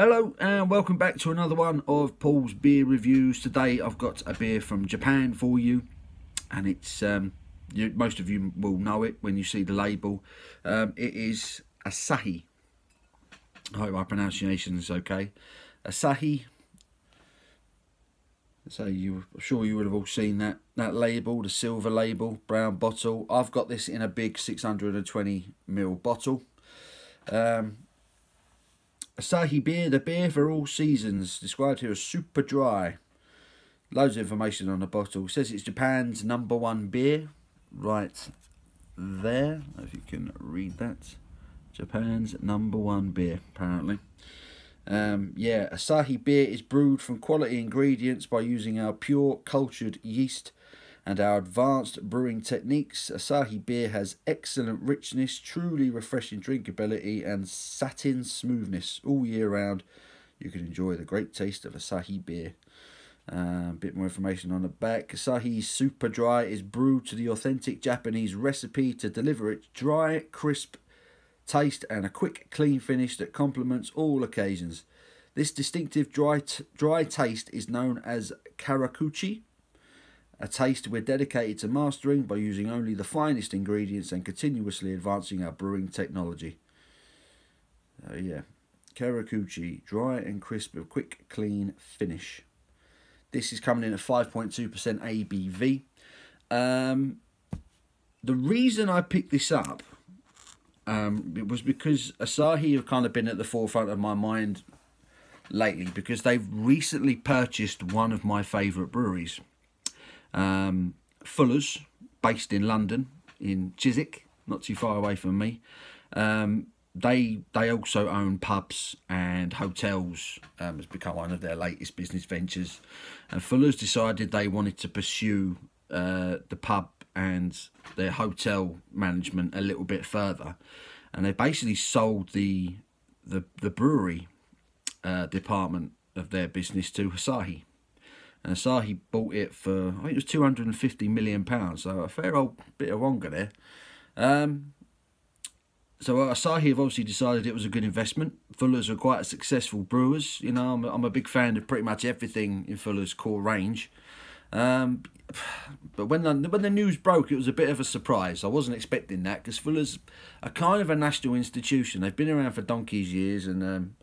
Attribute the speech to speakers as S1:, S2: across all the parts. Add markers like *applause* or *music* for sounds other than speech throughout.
S1: Hello and welcome back to another one of Paul's beer reviews. Today I've got a beer from Japan for you and it's um, you, most of you will know it when you see the label. Um, it is Asahi. I hope my pronunciation is okay. Asahi. So you, I'm sure you would have all seen that that label, the silver label, brown bottle. I've got this in a big 620 ml bottle. Um, Asahi beer, the beer for all seasons, described here as super dry. Loads of information on the bottle. It says it's Japan's number one beer. Right there, if you can read that. Japan's number one beer, apparently. Um, yeah, Asahi beer is brewed from quality ingredients by using our pure cultured yeast and our advanced brewing techniques, Asahi beer has excellent richness, truly refreshing drinkability, and satin smoothness all year round. You can enjoy the great taste of Asahi beer. A uh, bit more information on the back. Asahi Super Dry is brewed to the authentic Japanese recipe to deliver its dry, crisp taste and a quick, clean finish that complements all occasions. This distinctive dry, dry taste is known as Karakuchi a taste we're dedicated to mastering by using only the finest ingredients and continuously advancing our brewing technology. Uh, yeah, Karakuchi, dry and crisp with quick, clean finish. This is coming in at 5.2% ABV. Um, the reason I picked this up um, it was because Asahi have kind of been at the forefront of my mind lately because they've recently purchased one of my favourite breweries. Um, Fuller's, based in London, in Chiswick, not too far away from me. Um, they they also own pubs and hotels. Um, has become one of their latest business ventures. And Fuller's decided they wanted to pursue uh, the pub and their hotel management a little bit further, and they basically sold the the the brewery uh, department of their business to Asahi and Asahi bought it for I think it was 250 million pounds, so a fair old bit of wonga there. Um, so Asahi have obviously decided it was a good investment. Fuller's are quite successful brewers. You know, I'm, I'm a big fan of pretty much everything in Fuller's core range. Um, but when the, when the news broke, it was a bit of a surprise. I wasn't expecting that because Fuller's are kind of a national institution. They've been around for donkey's years and um,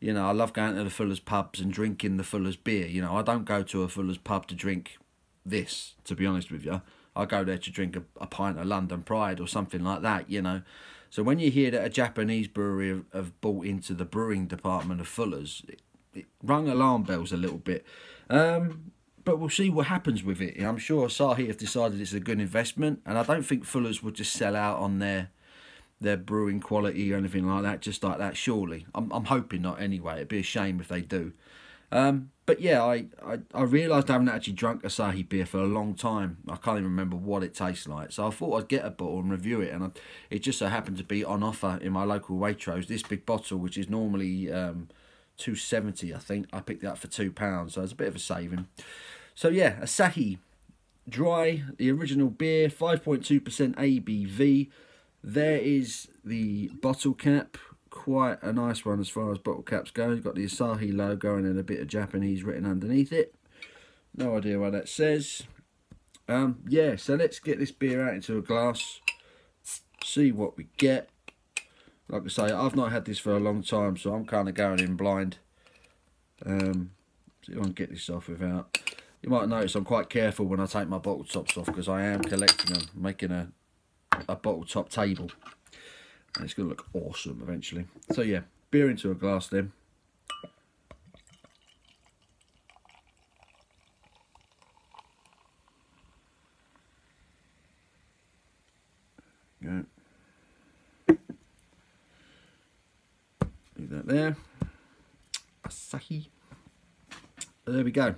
S1: you know, I love going to the Fuller's pubs and drinking the Fuller's beer. You know, I don't go to a Fuller's pub to drink this, to be honest with you. I go there to drink a, a pint of London Pride or something like that, you know. So when you hear that a Japanese brewery have, have bought into the brewing department of Fuller's, it, it rung alarm bells a little bit. Um, but we'll see what happens with it. I'm sure Asahi have decided it's a good investment, and I don't think Fuller's would just sell out on their their brewing quality or anything like that, just like that, surely. I'm, I'm hoping not anyway. It'd be a shame if they do. Um, but yeah, I, I, I realised I haven't actually drunk Asahi beer for a long time. I can't even remember what it tastes like. So I thought I'd get a bottle and review it. And I, it just so happened to be on offer in my local Waitrose. This big bottle, which is normally um, 270 I think. I picked it up for £2. So it's a bit of a saving. So yeah, Asahi Dry, the original beer, 5.2% ABV. There is the bottle cap, quite a nice one as far as bottle caps go. You've got the Asahi logo and then a bit of Japanese written underneath it. No idea what that says. Um, yeah, so let's get this beer out into a glass, see what we get. Like I say, I've not had this for a long time, so I'm kind of going in blind. Um, see if I can get this off without... You might notice I'm quite careful when I take my bottle tops off because I am collecting them, making a a bottle top table. And it's going to look awesome eventually. So yeah, beer into a glass then. Leave that there. Asahi. There we go.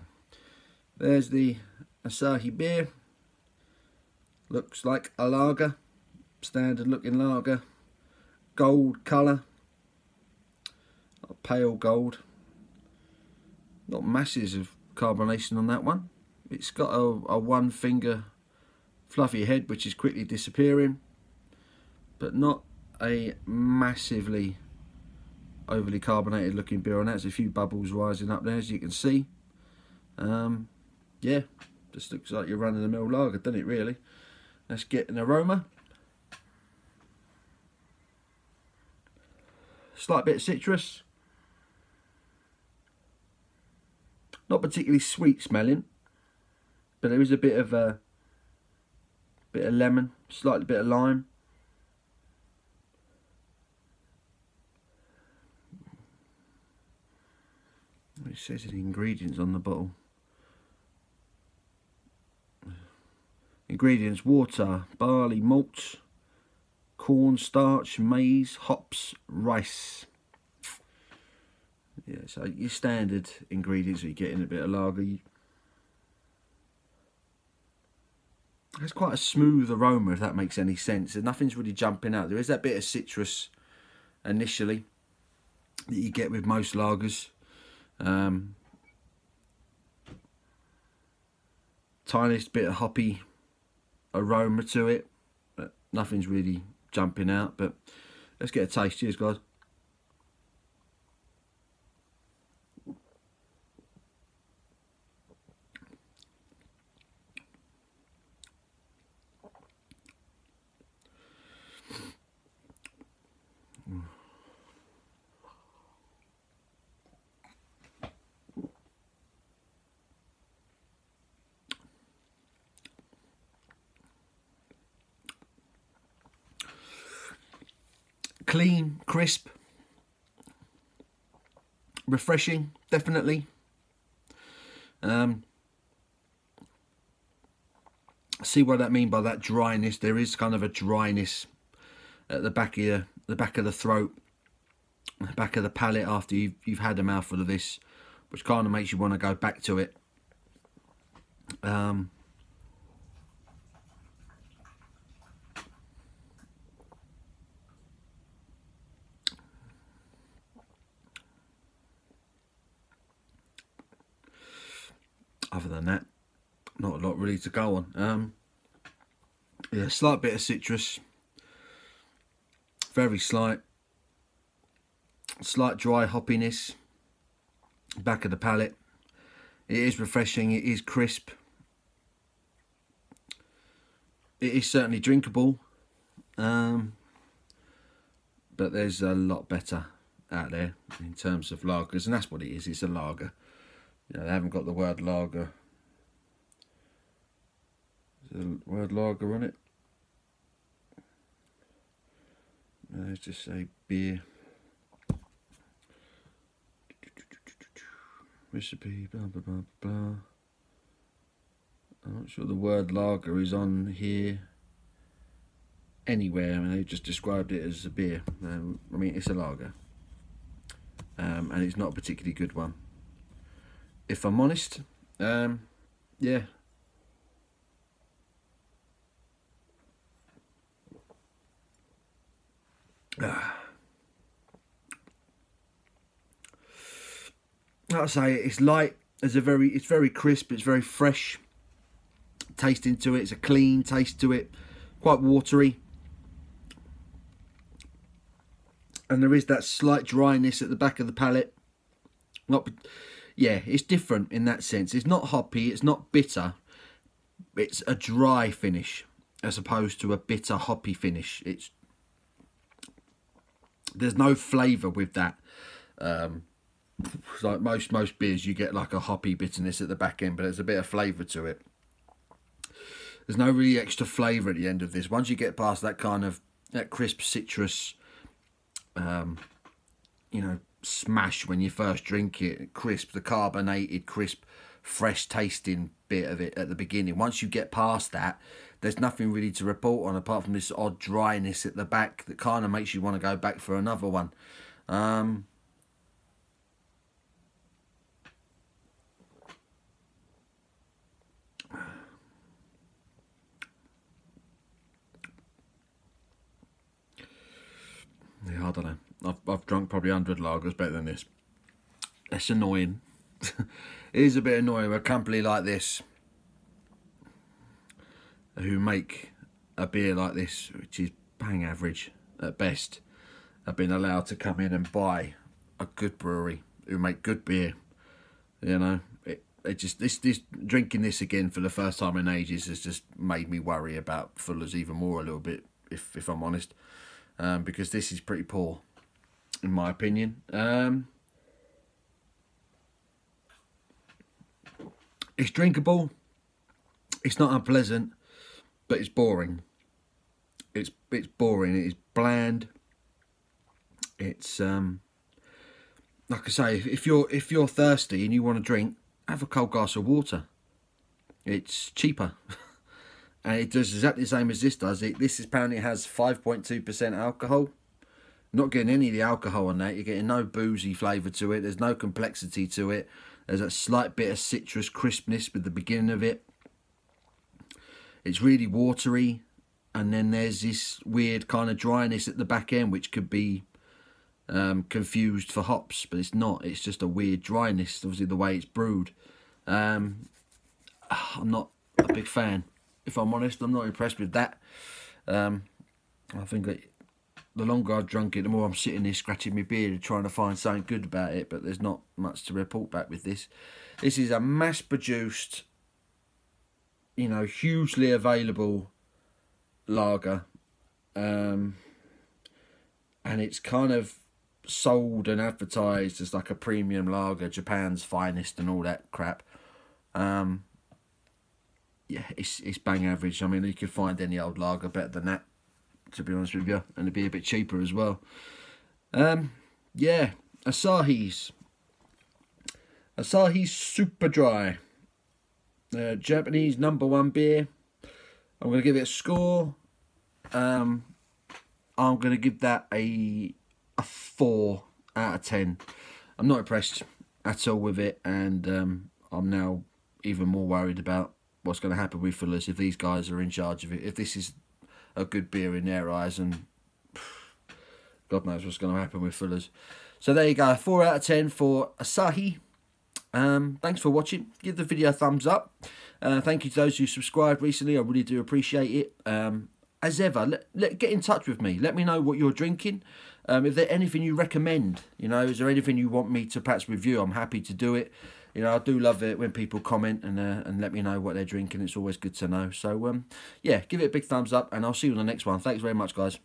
S1: There's the Asahi beer. Looks like a lager standard looking lager gold colour pale gold not masses of carbonation on that one it's got a, a one finger fluffy head which is quickly disappearing but not a massively overly carbonated looking beer on that. There's a few bubbles rising up there as you can see. Um, yeah, just looks like you're running the mill lager, doesn't it really? Let's get an aroma. Slight bit of citrus. Not particularly sweet smelling, but there is a bit of a uh, bit of lemon, slightly bit of lime. It says the ingredients on the bottle. Ingredients water, barley, malts, corn, starch, maize, hops, rice. Yeah, so your standard ingredients that you get in a bit of lager. It's quite a smooth aroma, if that makes any sense. And nothing's really jumping out. There is that bit of citrus initially that you get with most lagers. Um, tiniest bit of hoppy aroma to it, but nothing's really jumping out. But let's get a taste. Cheers, guys. Clean, crisp, refreshing, definitely. Um, see what I mean by that dryness. There is kind of a dryness at the back of your, the back of the throat, the back of the palate after you've, you've had a mouthful of this, which kind of makes you want to go back to it. Um, other than that, not a lot really to go on. Um, yeah, slight bit of citrus, very slight, slight dry hoppiness, back of the palate. It is refreshing, it is crisp. It is certainly drinkable, um, but there's a lot better out there in terms of lagers, and that's what it is, it's a lager. Yeah, they haven't got the word lager. Is the word lager on it? Let's just say beer. Recipe, blah, blah, blah, blah. I'm not sure the word lager is on here anywhere. I mean, they just described it as a beer. Um, I mean, it's a lager. Um, and it's not a particularly good one if I'm honest. Um, yeah. Like I say, it's light. It's a very, it's very crisp. It's very fresh. Taste into it. It's a clean taste to it. Quite watery. And there is that slight dryness at the back of the palate. Not yeah, it's different in that sense. It's not hoppy, it's not bitter. It's a dry finish as opposed to a bitter hoppy finish. It's there's no flavour with that. Um, like most most beers, you get like a hoppy bitterness at the back end, but there's a bit of flavour to it. There's no really extra flavour at the end of this. Once you get past that kind of that crisp citrus, um, you know, smash when you first drink it. Crisp, the carbonated, crisp, fresh tasting bit of it at the beginning. Once you get past that, there's nothing really to report on apart from this odd dryness at the back that kind of makes you want to go back for another one. Um, yeah, I don't know. I've, I've drunk probably 100 lagers better than this. It's annoying. *laughs* it is a bit annoying a company like this who make a beer like this, which is bang average at best, have been allowed to come in and buy a good brewery who make good beer. You know, it, it just this this drinking this again for the first time in ages has just made me worry about Fuller's even more a little bit, if if I'm honest, um, because this is pretty poor, in my opinion. Um, it's drinkable. It's not unpleasant, but it's boring. It's it's boring. It is bland. It's um like I say, if, if you're if you're thirsty and you want to drink, have a cold glass of water. It's cheaper. *laughs* and it does exactly the same as this does. It this apparently has 5.2% alcohol. Not getting any of the alcohol on that. You're getting no boozy flavour to it. There's no complexity to it. There's a slight bit of citrus crispness with the beginning of it. It's really watery. And then there's this weird kind of dryness at the back end, which could be um, confused for hops, but it's not. It's just a weird dryness, obviously the way it's brewed. Um, *sighs* I'm not a big fan, if I'm honest. I'm not impressed with that. Um, I think that the longer I've drunk it, the more I'm sitting here scratching my beard trying to find something good about it, but there's not much to report back with this. This is a mass-produced, you know, hugely available lager. Um, and it's kind of sold and advertised as like a premium lager, Japan's finest and all that crap. Um, yeah, it's it's bang average. I mean, you could find any old lager better than that, to be honest with you, and it'd be a bit cheaper as well. Um, yeah, Asahi's. Asahi's Super Dry. Uh, Japanese number one beer. I'm going to give it a score. Um, I'm going to give that a a 4 out of 10. I'm not impressed at all with it, and um, I'm now even more worried about what's going to happen with Fuller's if these guys are in charge of it. If this is a good beer in their eyes, and *sighs* God knows what's going to happen with Fuller's. So there you go, 4 out of 10 for Asahi. Um, thanks for watching. Give the video a thumbs up. Uh, thank you to those who subscribed recently. I really do appreciate it. Um, as ever, let, let, get in touch with me. Let me know what you're drinking. Um, if there's anything you recommend, you know, is there anything you want me to perhaps review? I'm happy to do it. You know, I do love it when people comment and uh, and let me know what they're drinking. It's always good to know. So, um, yeah, give it a big thumbs up, and I'll see you on the next one. Thanks very much, guys.